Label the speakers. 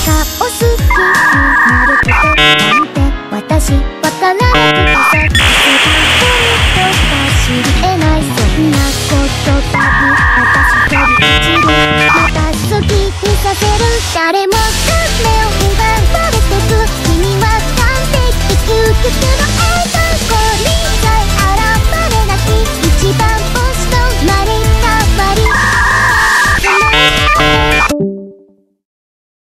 Speaker 1: 好きになることなんて私わからなくてさいつか本当か知り得ないそんなこと多分私飛び一ちまた好きにさせる誰も運命を奪われてく君は完璧究極の